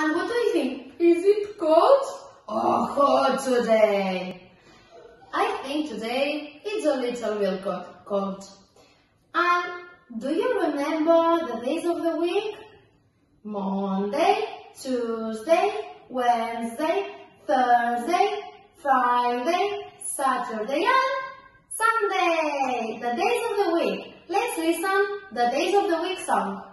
And what do you think? Is it cold Oh, hot today? I think today it's a little bit cold. And do you remember the days of the week? Monday, Tuesday, Wednesday, Thursday, Friday, Saturday and Sunday. The days of the week. Let's listen the days of the week song.